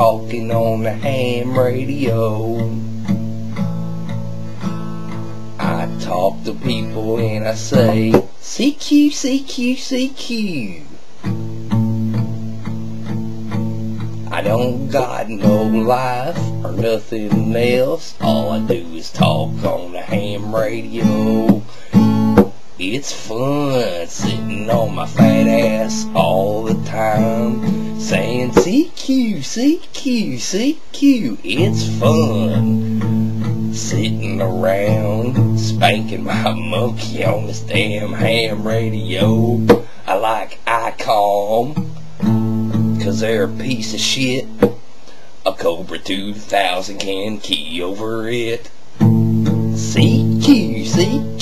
talking on the ham radio. I talk to people and I say, CQ, CQ, CQ. I don't got no life or nothing else. All I do is talk on the ham radio. It's fun sitting on my fat ass all the time saying CQ, CQ, CQ. It's fun sitting around spanking my monkey on this damn ham radio. I like ICOM cause they're a piece of shit. A Cobra 2000 can key over it. CQ, CQ.